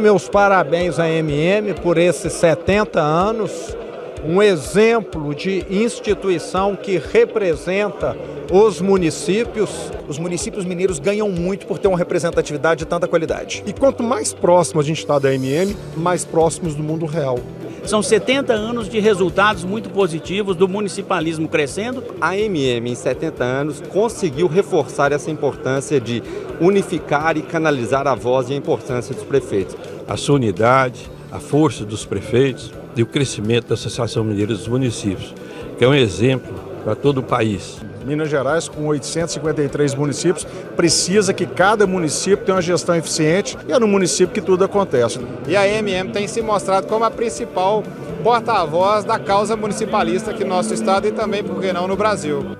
Meus parabéns à MM por esses 70 anos, um exemplo de instituição que representa os municípios. Os municípios mineiros ganham muito por ter uma representatividade de tanta qualidade. E quanto mais próximo a gente está da MM, mais próximos do mundo real. São 70 anos de resultados muito positivos do municipalismo crescendo. A MM, em 70 anos, conseguiu reforçar essa importância de unificar e canalizar a voz e a importância dos prefeitos. A sua unidade, a força dos prefeitos e o crescimento da Associação Mineira dos Municípios, que é um exemplo para todo o país. Minas Gerais, com 853 municípios, precisa que cada município tenha uma gestão eficiente e é no município que tudo acontece. E a MM tem se mostrado como a principal porta-voz da causa municipalista aqui no nosso estado e também, por que não, no Brasil.